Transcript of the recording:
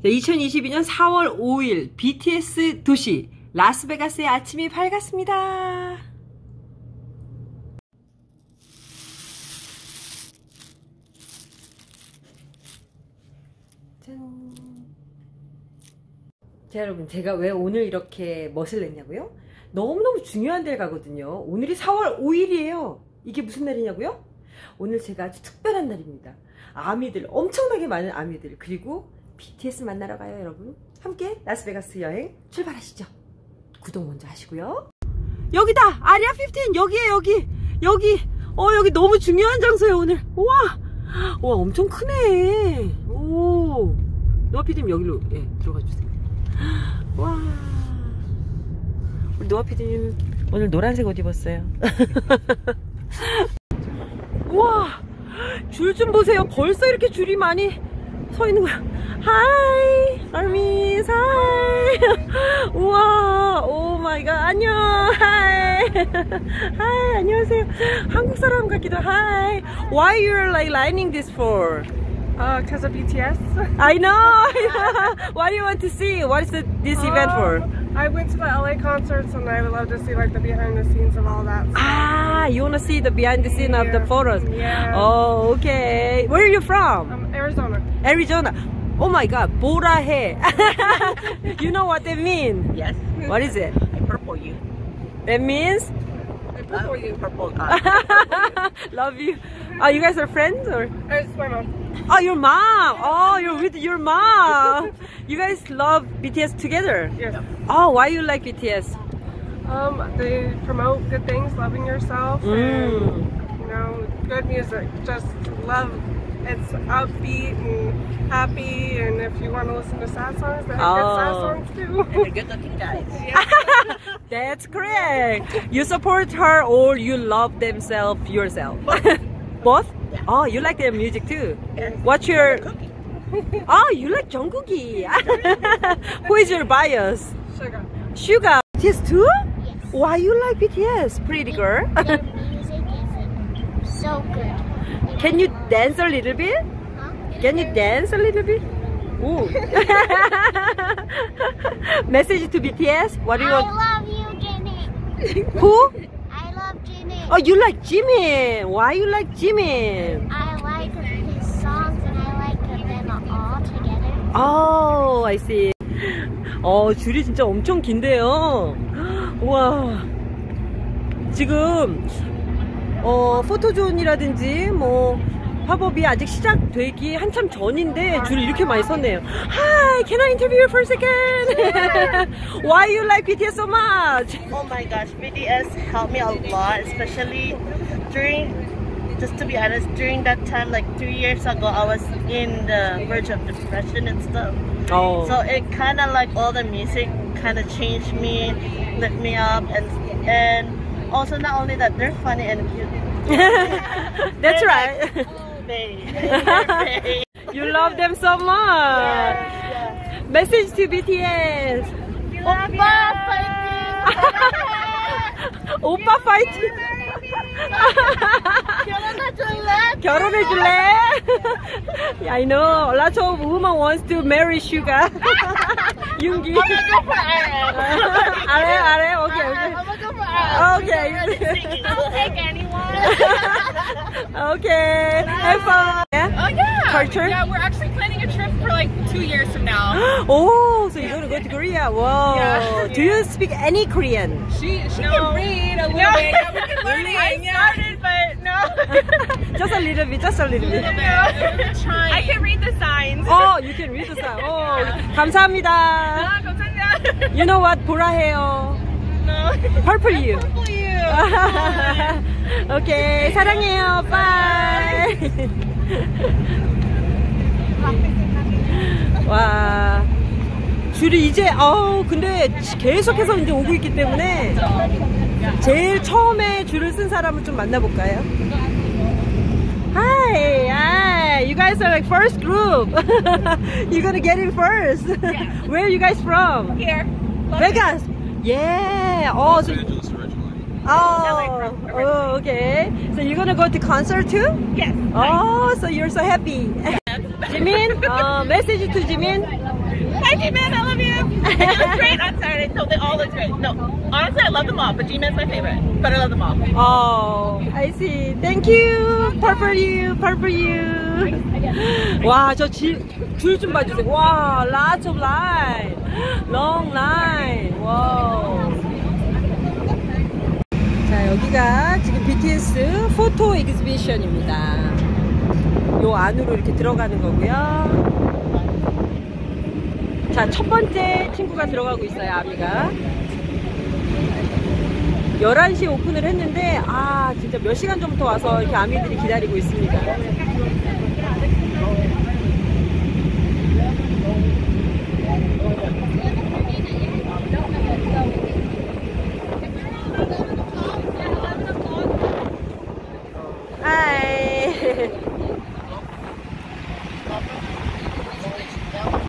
자, 2022년 4월 5일 BTS 도시 라스베가스의 아침이 밝았습니다. 짠. 자, 여러분, 제가 왜 오늘 이렇게 멋을 냈냐고요? 너무너무 중요한 데를 가거든요. 오늘이 4월 5일이에요. 이게 무슨 날이냐고요? 오늘 제가 아주 특별한 날입니다. 아미들, 엄청나게 많은 아미들, 그리고 BTS 만나러 가요, 여러분. 함께 라스베가스 여행 출발하시죠. 구독 먼저 하시고요. 여기다! 아리아 15! 여기에 여기! 여기! 어, 여기 너무 중요한 장소예요, 오늘. 우와! 와, 엄청 크네. 오. 노아 피디님 여기로, 예, 들어가 주세요. 와. 우리 노아 피디님 오늘 노란색 옷 입었어요. 우와! 줄 좀 보세요. 벌써 이렇게 줄이 많이 서 있는 거야. 하이! 아미스 하이! 우와! 오 마이 갓! 안녕! 하이! 하이! 안녕하세요. 한국 사람 같기도 하이! Why you're like lining this for? Uh, because of BTS. I know! What do you want to see? What is the, this event for? Um, I went to the LA concerts and I would love to see like the behind the scenes of all that. Ah, you want to see the behind the scene of the Yeah. photos? Yeah. Oh, okay. Where are you from? Um, Arizona. Arizona. Oh my god, Borahae. you know what they mean? Yes. What is it? I purple you. That means? I purple you. Purple, you. Love you. Oh, you guys are friends or? Uh, it's my mom. Oh, your mom. Oh, you're with your mom. you guys love BTS together? Yes. Oh, why you like BTS? Um, they promote good things, loving yourself, mm. and, you know, good music. Just love it's upbeat and happy, and if you want to listen to sad songs, they have good sad Oh. songs too. They're good looking guys. That's correct. You support her or you love themselves yourself? Both? Yeah. Oh, you like their music too? Yes. What's your... Oh, you like Jungkookie. Who is your bias? Suga. Suga. BTS too? Yes. Why you like BTS? Pretty girl. Their music is so good. Can you dance a little bit? Can you dance a little bit? Ooh. Message to BTS? What do you I want? love you, Jenny. Who? I love Jenny. Oh, you like Jimin. Why you like Jimin? I like his songs and I like them all together. Oh, I see. 어, 줄이 진짜 엄청 긴데요. 우와. 지금, 어, 포토존이라든지, 뭐, 팝업이 아직 시작되기 한참 전인데 줄이 이렇게 많이 섰네요. Hi, can I interview you for a second? Why you like BTS so much? Oh my gosh, BTS helped me a lot, especially during, just to be honest, during that time, like three years ago, I was in the verge of depression and stuff. 어. So it kind of like all the music kind of changed me, lift me up, and and also not only that they're funny and cute. That's right. Oh, like, oh, babe. you love them so much. Yeah, yeah. message to bts we love Oppa fighting. Oppa fighting. yeah, I know. Lots of women wants to marry Suga. Yoongi. are, are, okay, okay. 래 오케이 오케이. 오케이. I'll take anyone. Okay. Have fun. Yeah? Oh yeah. Culture? Yeah, we're actually planning a trip for like two years from now. Oh, so you're gonna go to Korea? Wow. Yeah. Do you speak any Korean? She she can read a little No. bit. Yeah, we can learn Really? I started, but no. just a little bit, just a little bit. Trying. I can read the signs. Oh, you can read the sign. Oh, 감사합니다. 아, 감사합니다. You know what? 보라해요. No. Purple you. Purple you. 오케이, 사랑해요. Bye. 와. 줄이 이제, 어우, 근데 계속해서 이제 오고 있기 때문에 제일 처음에 줄을 쓴 사람을 좀 만나볼까요? Hi, hi. You guys are like first group. You're gonna get in first. Where are you guys from? Here. Vegas. Yeah. Oh, so, Angeles originally. oh, oh, okay. So you're gonna go to concert too? Yes. Oh, so you're so happy. Jimin, uh, message to Jimin. Hi, Jimin, I love you. It was great on Saturday. No, they all looked great. No, honestly, I love them all, but G-Man's my favorite. But I love them all. Oh, I see. Thank you. Purple you, purple you. 와, 저줄좀 봐주세요. 와, lots of line. Long line. 와. 자, 여기가 지금 BTS 포토 엑스비션입니다. 요 안으로 이렇게 들어가는 거고요. 자, 첫 번째 친구가 들어가고 있어요, 아미가. 11시에 오픈을 했는데, 아, 진짜 몇 시간 전부터 와서 이렇게 아미들이 기다리고 있습니다.